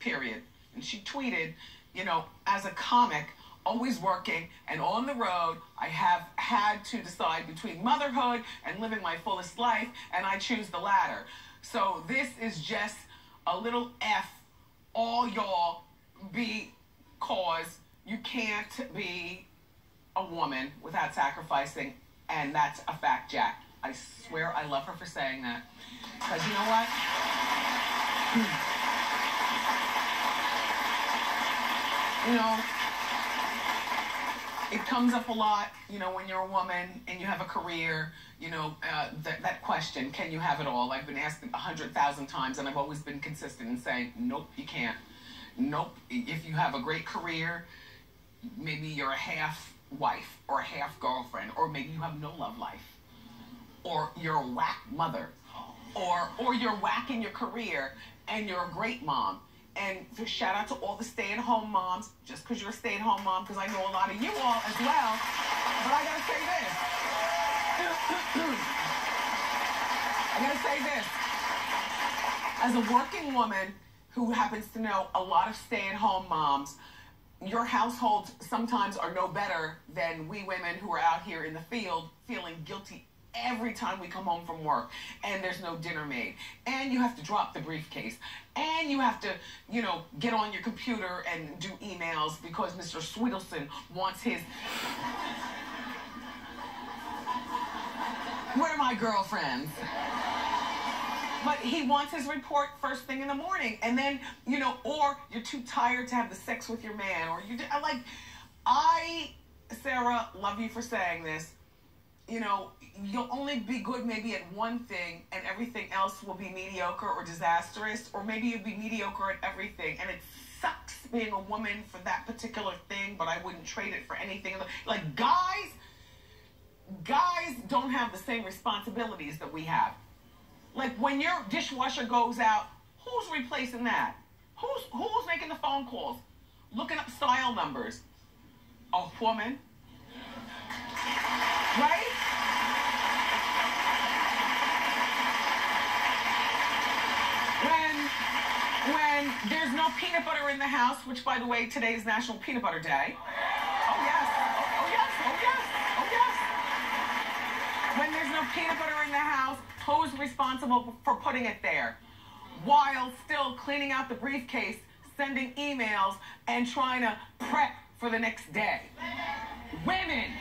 period. And she tweeted, you know, as a comic, always working and on the road, I have had to decide between motherhood and living my fullest life, and I choose the latter. So this is just a little F, all y'all, because you can't be a woman without sacrificing, and that's a fact, Jack. I swear I love her for saying that. Because you know what? you know, it comes up a lot, you know, when you're a woman and you have a career, you know, uh, that, that question, can you have it all? I've been asked a hundred thousand times and I've always been consistent in saying, nope, you can't. Nope. If you have a great career, maybe you're a half wife or a half girlfriend, or maybe you have no love life, or you're a whack mother, or, or you're whack in your career and you're a great mom and so shout out to all the stay-at-home moms, just because you're a stay-at-home mom, because I know a lot of you all as well. But I gotta say this. I gotta say this. As a working woman who happens to know a lot of stay-at-home moms, your households sometimes are no better than we women who are out here in the field feeling guilty every time we come home from work and there's no dinner made and you have to drop the briefcase and you have to you know get on your computer and do emails because mr sweetelson wants his where are my girlfriends? But he wants his report first thing in the morning and then you know or you're too tired to have the sex with your man or you like i sarah love you for saying this you know, you'll only be good maybe at one thing and everything else will be mediocre or disastrous, or maybe you'll be mediocre at everything and it sucks being a woman for that particular thing, but I wouldn't trade it for anything. Like guys, guys don't have the same responsibilities that we have. Like when your dishwasher goes out, who's replacing that? Who's who's making the phone calls? Looking up style numbers? A woman? Right? When when there's no peanut butter in the house, which by the way, today is National Peanut Butter Day. Oh yes. Oh, oh yes. Oh yes. Oh yes. When there's no peanut butter in the house, who's responsible for putting it there? While still cleaning out the briefcase, sending emails, and trying to prep for the next day. Women.